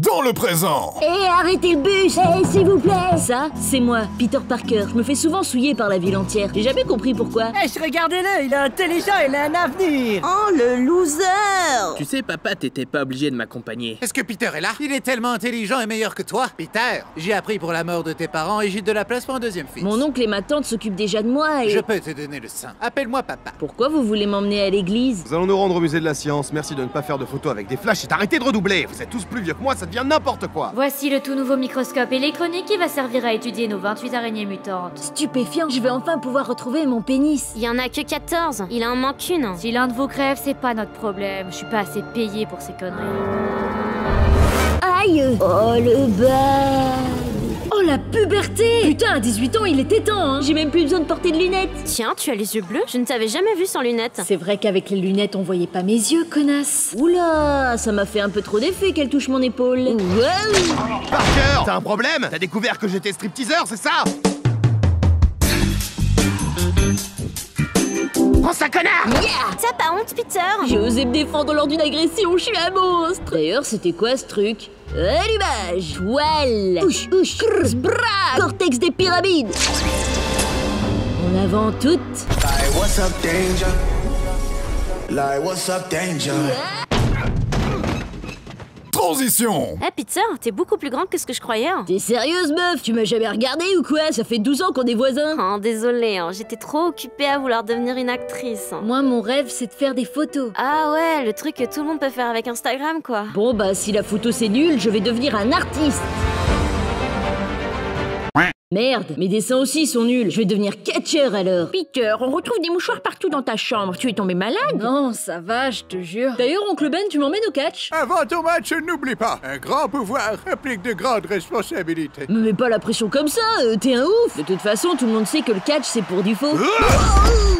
dans le présent. Et arrêtez le bus Eh, s'il vous plaît Ça, c'est moi, Peter Parker. Je me fais souvent souiller par la ville entière. J'ai jamais compris pourquoi. Eh, regardez-le, il est intelligent, il a un avenir Oh, le loser Tu sais, papa, t'étais pas obligé de m'accompagner. Est-ce que Peter est là? Il est tellement intelligent et meilleur que toi. Peter, j'ai appris pour la mort de tes parents et j'ai de la place pour un deuxième fils. Mon oncle et ma tante s'occupent déjà de moi et... Je peux te donner le sein. Appelle-moi papa. Pourquoi vous voulez m'emmener à l'église? Nous allons nous rendre au musée de la science. Merci de ne pas faire de photos avec des flashs et d'arrêter de redoubler. Vous êtes tous plus vieux que moi, ça devient n'importe quoi. Voici le tout nouveau microscope électronique qui va servir à étudier nos 28 araignées mutantes. Stupéfiant, je vais enfin pouvoir retrouver mon pénis. Il y en a que 14, il en manque une. Si l'un de vous crève, c'est pas notre problème. Je suis pas assez payé pour ces conneries. Aïe Oh le Oh la puberté. Putain, à 18 ans, il était temps, hein. J'ai même plus besoin de porter de lunettes. Tiens, tu as les yeux bleus. Je ne t'avais jamais vu sans lunettes. C'est vrai qu'avec les lunettes, on voyait pas mes yeux, connasse. Oula, ça m'a fait un peu trop d'effet qu'elle touche mon épaule. Wow Parker T'as un problème? T'as découvert que j'étais stripteaseur, c'est ça? Prends ça, connard T'as pas honte, Peter J'ai osé me défendre lors d'une agression, je suis un monstre. D'ailleurs, c'était quoi ce truc Allumage Toile Ouch, ouch, crrr, bra. Cortex des pyramides. En avant toutes. Like, what's up, danger? Like, what's up, danger? Transition. Eh, Peter, t'es beaucoup plus grand que ce que je croyais. hein. T'es sérieuse, meuf? Tu m'as jamais regardé ou quoi? Ça fait 12 ans qu'on est voisins Oh, désolé, hein, j'étais trop occupée à vouloir devenir une actrice. Moi, mon rêve, c'est de faire des photos. Ah ouais, le truc que tout le monde peut faire avec Instagram, quoi. Bon, bah, si la photo c'est nul, je vais devenir un artiste Merde, mes dessins aussi sont nuls. Je vais devenir catcheur alors. Peter, on retrouve des mouchoirs partout dans ta chambre. Tu es tombé malade Non, ça va, je te jure. D'ailleurs, oncle Ben, tu m'emmènes au catch Avant ton match, n'oublie pas, un grand pouvoir implique de grandes responsabilités. Me mets pas la pression comme ça, euh, t'es un ouf De toute façon, tout le monde sait que le catch c'est pour du faux.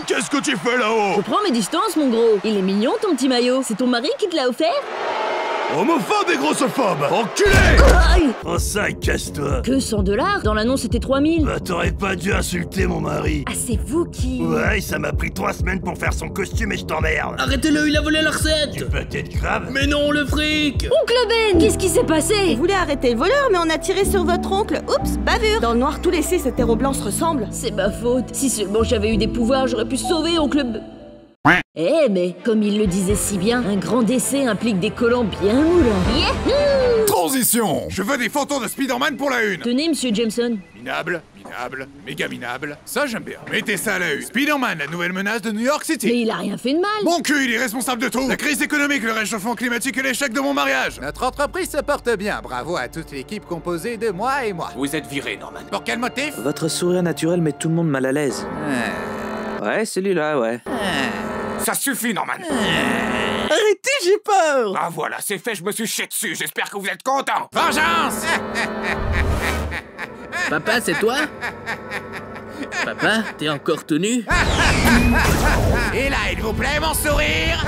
Qu'est-ce que tu fais là-haut? Je prends mes distances, mon gros. Il est mignon ton petit maillot. C'est ton mari qui te l'a offert? Homophobe et grossophobe Enculé Aïe Oh ça, casse-toi Que 100 dollars Dans l'annonce c'était 3000. Bah t'aurais pas dû insulter mon mari Ah, c'est vous qui. Ouais, ça m'a pris trois semaines pour faire son costume et je t'emmerde Arrêtez-le, il a volé la recette Tu peux être grave Mais non, le fric Oncle Ben Qu'est-ce qui s'est passé Vous voulez arrêter le voleur, mais on a tiré sur votre oncle. Oups, bavure Dans le noir, tous les six hétéros blancs se ressemblent. C'est ma faute. Si seulement j'avais eu des pouvoirs, j'aurais pu sauver oncle B. Eh, mais comme il le disait si bien, un grand décès implique des collants bien moulants. Yahoo Transition. Je veux des photos de Spider-Man pour la une. Tenez, monsieur Jameson. Minable, minable, méga minable. Ça, j'aime bien. Mettez ça à la une. Spider-Man, la nouvelle menace de New York Mais City. il a rien fait de mal. Mon cul, il est responsable de tout. La crise économique, le réchauffement climatique et l'échec de mon mariage. Notre entreprise se porte bien. Bravo à toute l'équipe composée de moi et moi. Vous êtes viré, Norman. Pour quel motif? Votre sourire naturel met tout le monde mal à l'aise. Ouais, celui-là, ouais. Ça suffit, Norman. Arrêtez, j'ai peur. Ah voilà, c'est fait, je me suis chié dessus. J'espère que vous êtes content. Vengeance! Papa, c'est toi? Papa, t'es encore tenu? Et là, il vous plaît mon sourire!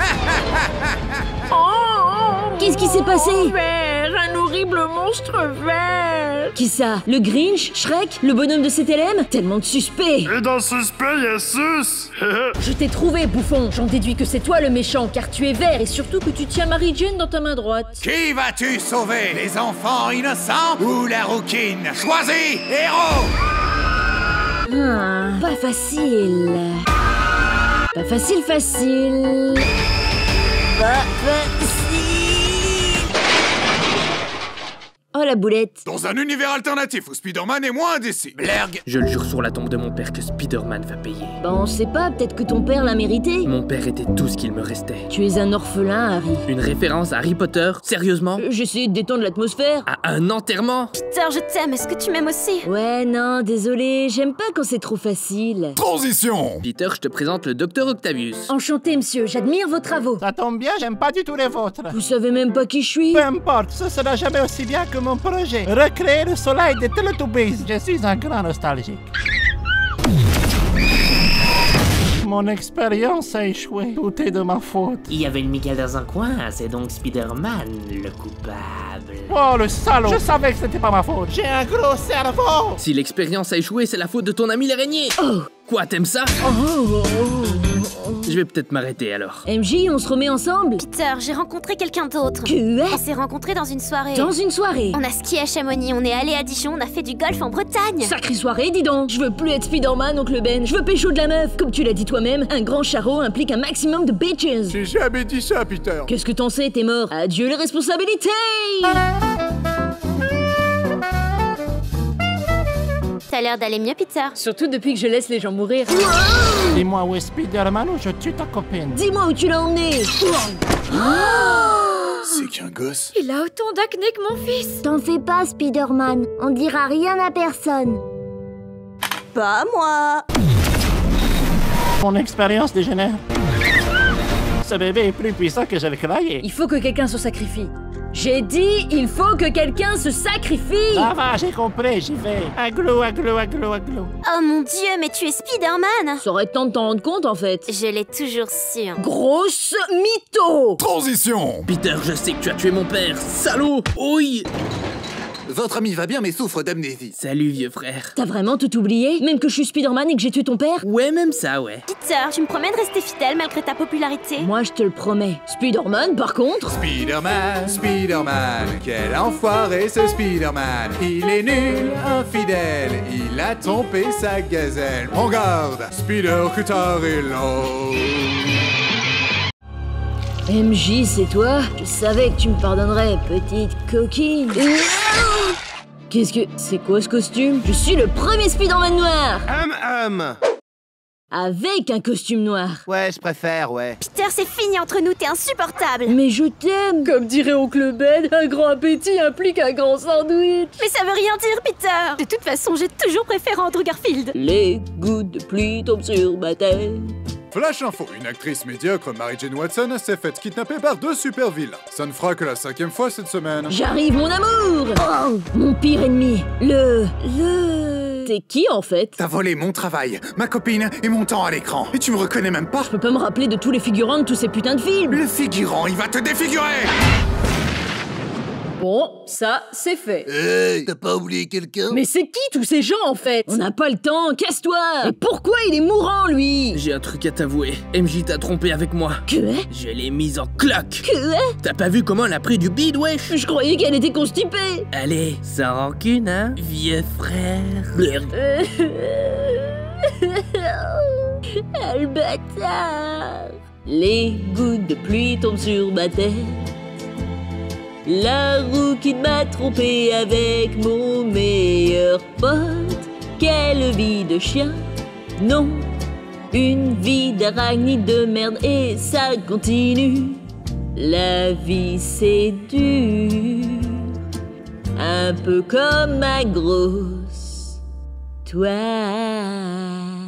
Qu'est-ce qui s'est passé? Vert, un horrible monstre vert Qui ça? Le Grinch? Shrek? Le bonhomme de CTLM Tellement de suspects! Et dans suspect, y'a sus! Je t'ai trouvé, bouffon! J'en déduis que c'est toi le méchant, car tu es vert et surtout que tu tiens Mary Jane dans ta main droite. Qui vas-tu sauver? Les enfants innocents ou la rouquine? Choisis, héros! Ah, pas facile. Pas facile, facile. Pas facile. Oh la boulette. Dans un univers alternatif où Spider-Man est moins indécis. Blerg Je le jure sur la tombe de mon père que Spider-Man va payer. Bah on sait pas, peut-être que ton père l'a mérité. Mon père était tout ce qu'il me restait. Tu es un orphelin, Harry. Une référence à Harry Potter Sérieusement? Euh, J'essayais de détendre l'atmosphère. À un enterrement? Peter, je t'aime, est-ce que tu m'aimes aussi? Ouais, non, désolé, j'aime pas quand c'est trop facile. Transition. Peter, je te présente le docteur Octavius. Enchanté, monsieur, j'admire vos travaux. Ça tombe bien, j'aime pas du tout les vôtres. Vous savez même pas qui je suis Peu importe, ce sera jamais aussi bien que mon projet. Recréer le soleil des Teletubbies. Je suis un grand nostalgique. Mon expérience a échoué. Tout est de ma faute. Il y avait une Michael dans un coin, c'est donc Spider-Man le coupable. Oh, le salaud Je savais que c'était pas ma faute. J'ai un gros cerveau Si l'expérience a échoué, c'est la faute de ton ami l'araignée Oh Quoi, t'aimes ça? Oh, oh, oh, oh. Je vais peut-être m'arrêter alors. MJ, on se remet ensemble? Peter, j'ai rencontré quelqu'un d'autre. Que On s'est rencontrés dans une soirée. Dans une soirée? On a skié à Chamonix, on est allé à Dijon, on a fait du golf en Bretagne. Sacrée soirée, dis donc Je veux plus être Spider-Man, oncle Ben. Je veux pécho de la meuf. Comme tu l'as dit toi-même, un grand charreau implique un maximum de bitches. J'ai jamais dit ça, Peter. Qu'est-ce que t'en sais, t'es mort. Adieu les responsabilités T'as l'air d'aller mieux, Peter. Surtout depuis que je laisse les gens mourir. Dis-moi où est Spider-Man ou je tue ta copine. Dis-moi où tu l'as emmené C'est qu'un gosse. Il a autant d'acné que mon fils. T'en fais pas, Spider-Man. On dira rien à personne. Pas moi. Mon expérience dégénère. Ce bébé est plus puissant que je le croyais. Il faut que quelqu'un se sacrifie. J'ai dit, il faut que quelqu'un se sacrifie Ça va, j'ai compris, j'y vais. Aglo, aglo, aglo, aglo. Oh mon dieu, mais tu es Spider-Man Ça aurait temps de t'en rendre compte en fait. Je l'ai toujours su. Grosse mytho Transition Peter, je sais que tu as tué mon père, salaud Oui Votre ami va bien mais souffre d'amnésie. Salut, vieux frère. T'as vraiment tout oublié? Même que je suis Spider-Man et que j'ai tué ton père? Ouais, même ça, ouais. Peter, tu me promets de rester fidèle malgré ta popularité? Moi je te le promets. Spider-Man par contre? Spider-Man, Spider-Man, quel enfoiré ce Spider-Man. Il est nul, infidèle, il a trompé sa gazelle. Prends garde, Spider Cutarello. MJ, c'est toi? Je savais que tu me pardonnerais, petite coquine. Qu'est-ce que... C'est quoi ce costume? Je suis le premier Spider-Man noir! Hum hum. Avec un costume noir. Ouais, je préfère, ouais. Peter, c'est fini entre nous, t'es insupportable. Mais je t'aime! Comme dirait Oncle Ben, un grand appétit implique un grand sandwich. Mais ça veut rien dire, Peter. De toute façon, j'ai toujours préféré Andrew Garfield. Les gouttes de pluie tombent sur ma tête Flash info, une actrice médiocre, Mary Jane Watson, s'est faite kidnapper par deux super vilains. Ça ne fera que la cinquième fois cette semaine. J'arrive, mon amour Oh Mon pire ennemi Le... Le... T'es qui, en fait? T'as volé mon travail, ma copine et mon temps à l'écran. Et tu me reconnais même pas? Je peux pas me rappeler de tous les figurants de tous ces putains de films Le figurant, il va te défigurer Bon, ça, c'est fait. Hey, t'as pas oublié quelqu'un? Mais c'est qui tous ces gens en fait? On n'a pas le temps, casse-toi! Et pourquoi il est mourant lui? J'ai un truc à t'avouer. MJ t'a trompé avec moi. Que Je l'ai mise en cloque. Que T'as pas vu comment elle a pris du bide, wesh Je croyais qu'elle était constipée. Allez, sans rancune, hein, vieux frère. Le bâtard Les gouttes de pluie tombent sur ma tête La roue qui m'a trompé avec mon meilleur pote. Quelle vie de chien. Non Une vie d'arachnide de merde et ça continue. La vie c'est dur. Un peu comme ma grosse toile